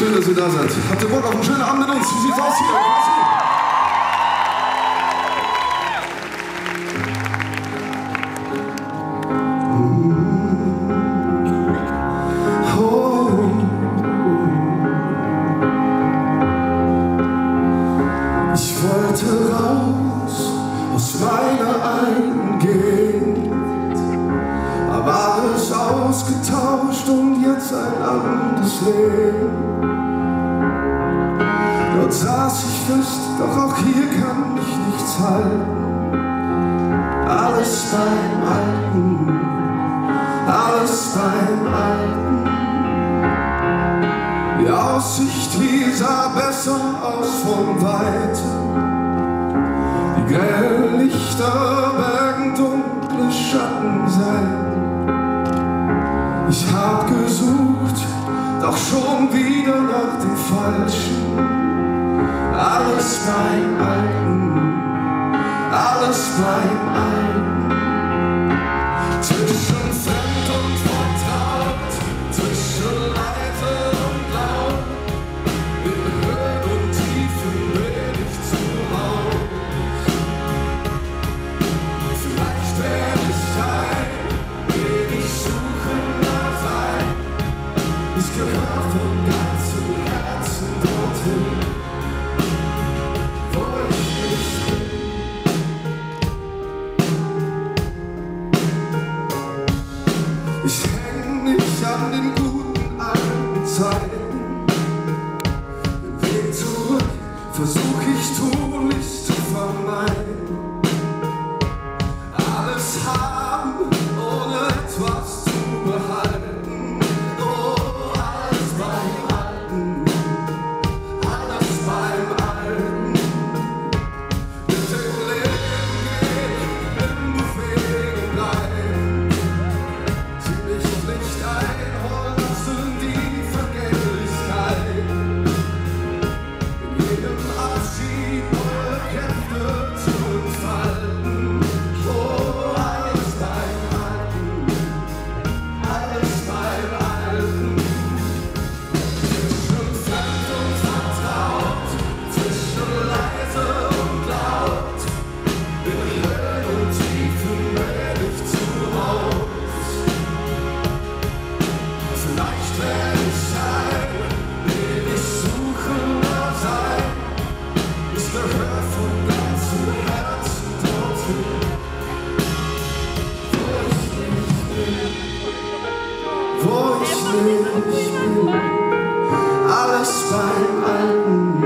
Schön, dass ihr da seid. Habt ihr Bock auf einen schönen Abend mit uns? Wie sieht's aus hier? Ich wollte raus aus meiner Gegend, hab alles ausgetauscht und jetzt ein anderes Leben. Dort saß ich fest, doch auch hier kann ich nichts halten. Alles beim Alten, alles beim Alten. Die Aussicht hier sah besser aus von weitem. Die grellen Lichter bergen dunkle Schattenseiten. Ich hab gesucht, doch schon wieder nach dem Falschen. Alles beim Alten, alles beim Alten. Zwischen fremd und vertraut, zwischen leise und laut, in Höhen und Tiefen bin ich zu Haus. Vielleicht werde ich ein ewig suchender sein. Ich gehöre von Alles beim Alten,